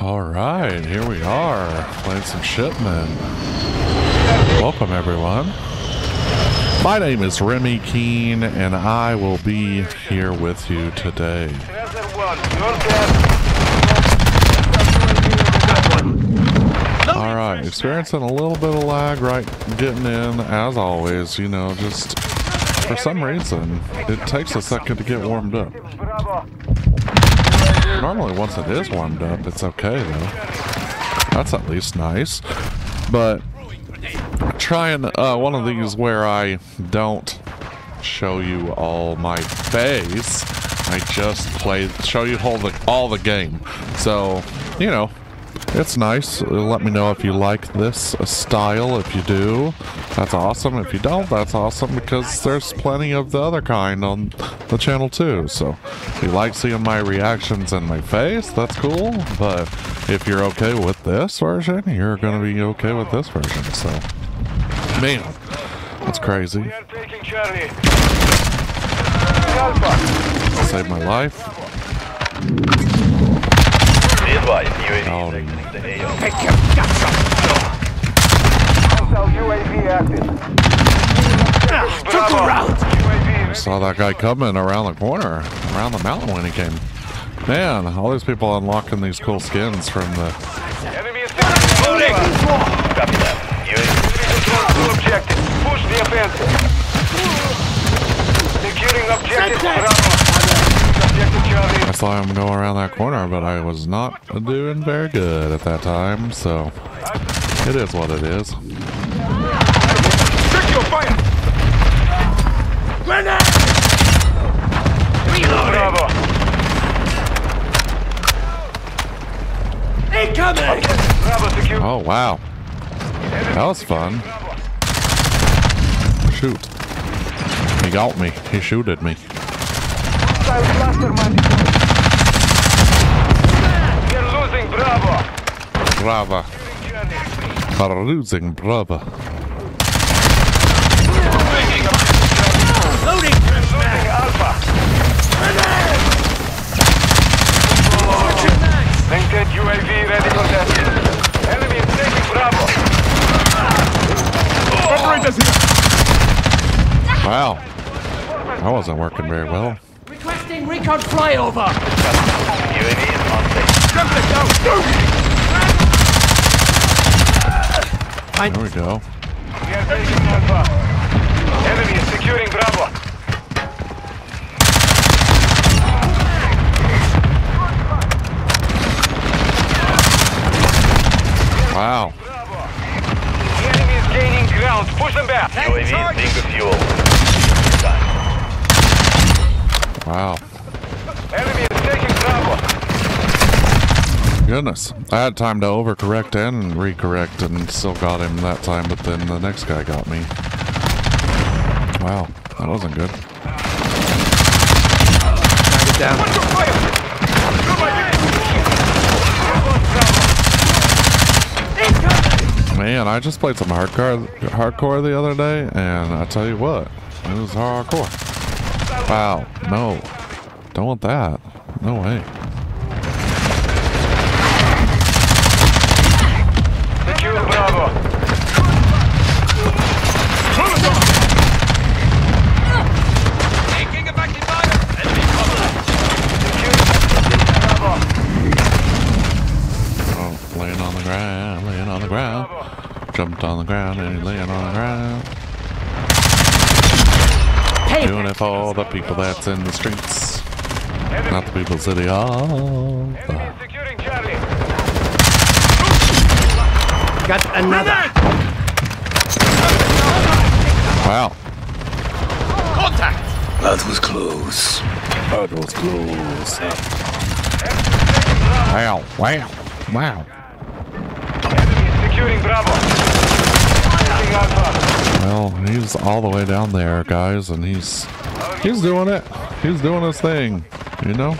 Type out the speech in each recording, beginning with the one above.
All right, here we are playing some Shipment. Welcome, everyone. My name is Remy Keene, and I will be here with you today. All right, experiencing a little bit of lag right getting in, as always. You know, just for some reason, it takes a second to get warmed up. Normally, once it is warmed up, it's okay though. That's at least nice. But trying uh, one of these where I don't show you all my face. I just play, show you all the all the game. So you know, it's nice. Let me know if you like this style. If you do, that's awesome. If you don't, that's awesome because there's plenty of the other kind on the channel too. So if you like seeing my reactions and my face, that's cool. But if you're okay with this version, you're going to be okay with this version. So, man, that's crazy. Saved my life. Be advised, UAV Oh, is exiting the AO. I saw that guy coming around the corner, around the mountain when he came. Man, all these people unlocking these cool skins from the. Copy that. UAV objective. Push the offensive. Securing objective. Bravo. I saw him go around that corner, but I was not doing very good at that time, so it is what it is. Check your fire. Grenade. Bravo. Incoming! Bravo secure. Oh wow, that was fun. Shoot, he got me. He shooted me. We're losing Bravo. Brava, for losing brava. Wow, that wasn't working very well. Requesting recon flyover! UAV is on station. There we go. We are taking Alpha. Enemy is securing Bravo. Wow. The enemy is gaining ground. Push them back. UAV is being refueled. Time. Wow. Enemy is taking Bravo. Goodness. I had time to overcorrect and recorrect and still got him that time, but then the next guy got me. Wow. That wasn't good. Watch your fire. Good idea. Man, I just played some hardcore hardcore the other day, and I tell you what, it was hardcore. Wow. No. Don't want that. No way. Secure Bravo. Oh, laying on the ground, laying on the ground. Jumped on the ground and laying on the ground. Hey! Doing it for all the people that's in the streets. Not the people city hall. Enemy is securing Got another! Wow. Contact. That was close. That was close. Wow, wow, wow. Enemy securing Bravo. Well, he's all the way down there, guys, and he's he's doing it. He's doing his thing, you know.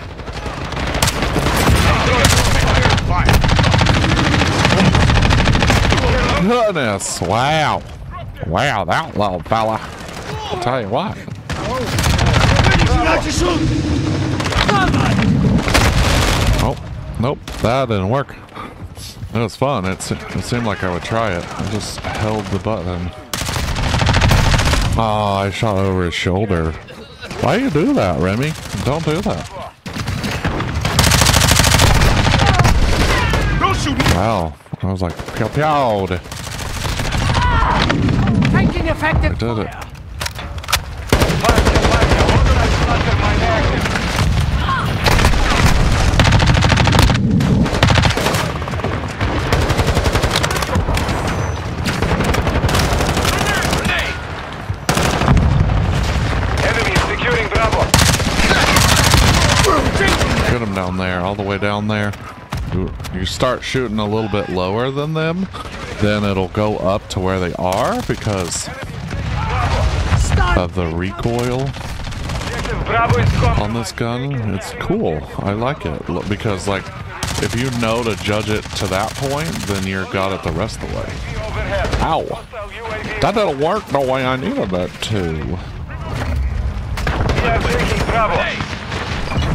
Goodness, wow, wow, that little fella. I'll tell you what. Oh, Nope, that didn't work. It was fun. It seemed like I would try it. I just held the button. Oh, I shot over his shoulder. Why you do that, Remy? Don't do that. Wow. I was like, pew pew. Ah! Taking effective I did it. Down there, all the way down there. You, start shooting a little bit lower than them, then it'll go up to where they are because of the recoil on this gun. It's cool. I like it because, like, if you know to judge it to that point, then you're got it the rest of the way. Ow! That didn't work the way I needed it to.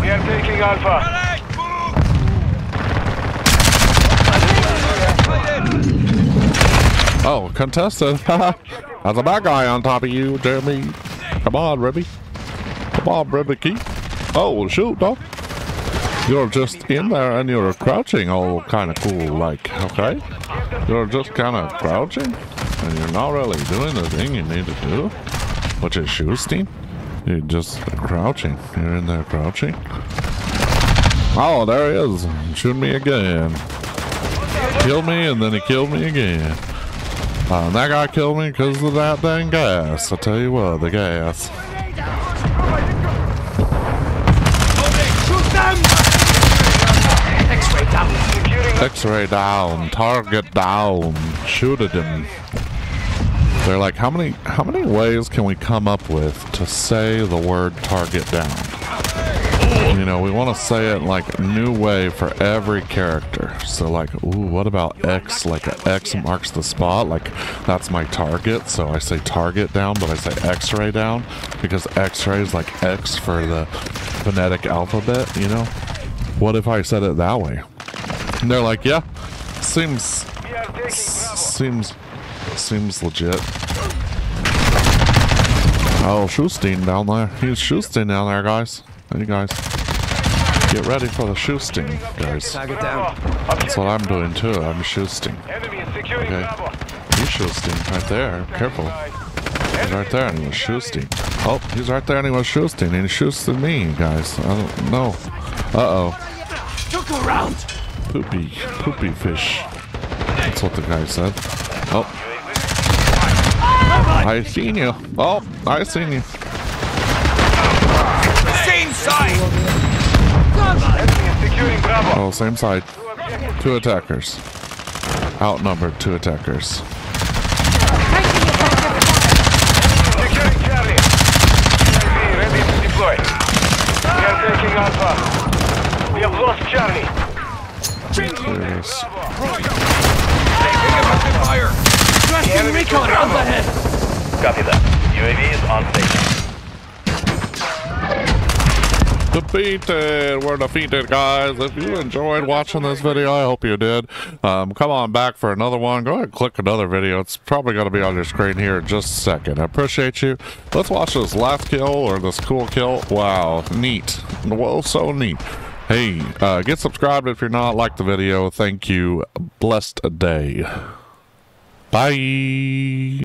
We are taking Alpha. Oh, contested. That's a bad guy on top of you, Jeremy. Come on, Ribby. Come on, Ribby Key. Oh, shoot, dog. You're just in there and you're crouching oh, all kind of cool, like, okay? You're just kind of crouching and you're not really doing the thing you need to do, which is shooting. You're just crouching. You're in there crouching. Oh, there he is. Shoot me again. Killed me and then he killed me again. Uh, and that guy killed me because of that dang gas. I tell you what, the gas. X-ray down. X-ray down, target down, shoot at him. They're like, how many how many ways can we come up with to say the word target down? You know, we want to say it like a new way for every character. So like, ooh, what about X? Like X marks the spot. Like that's my target. So I say target down, but I say X-ray down because X-ray is like X for the phonetic alphabet. You know, what if I said it that way? And they're like, yeah, seems seems seems legit. Oh, Schusting down there. He's Schusting down there, guys. Hey, guys. Get ready for the Schusting, guys. That's what I'm doing too. I'm Schusting. Okay. He's Schusting right there. Careful. He's right there and he was Schusting. Oh, he's right there and he was Schusting. And he's Schusting me, guys. I don't know. Uh-oh. Took a round. Poopy. Poopy fish. That's what the guy said. Oh. I seen you. Oh, I seen you. Enemy is securing Bravo. Oh, same side. Two attackers. Outnumbered two attackers. Taking Charlie. Ready to deploy. We are taking Alpha. We have lost Charlie. There's Requesting recon overhead. Copy that. UAV is on station. defeated. We're defeated, guys. If you enjoyed watching this video, I hope you did. Um, come on back for another one. Go ahead and click another video. It's probably going to be on your screen here in just a second. I appreciate you. Let's watch this last kill or this cool kill. Wow, neat. Whoa, so neat. Hey, uh, get subscribed if you're not. Like the video. Thank you. Blessed day. Bye.